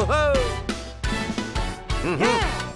Mm -hmm. Yeah!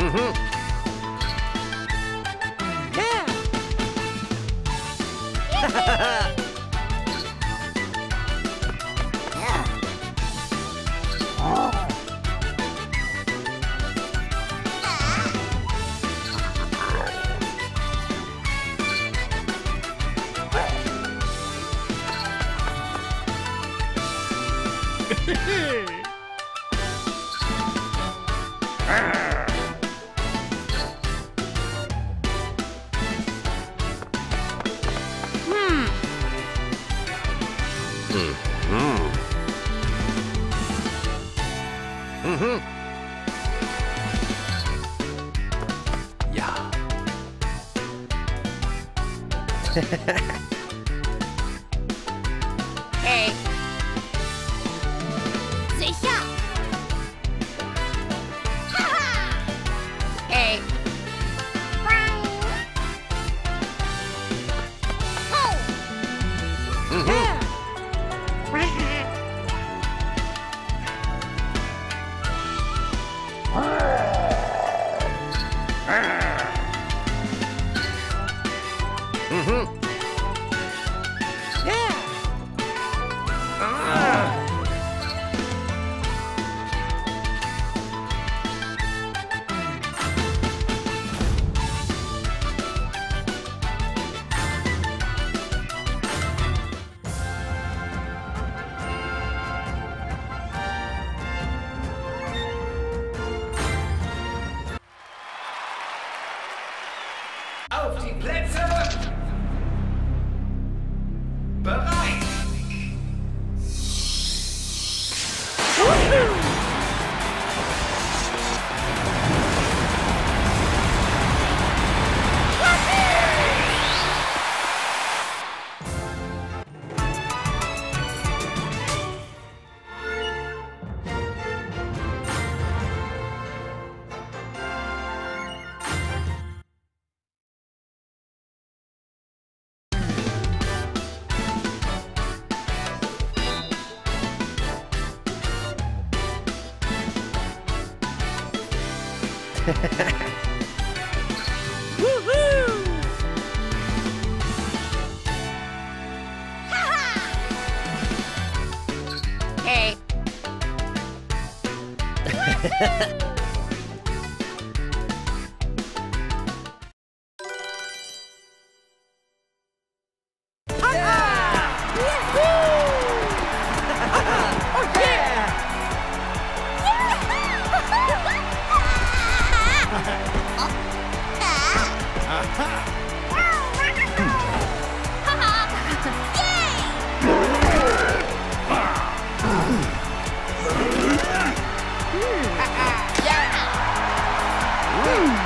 Mm-hmm. Ja. Hey. Bereit! Hey. Ah, Woo!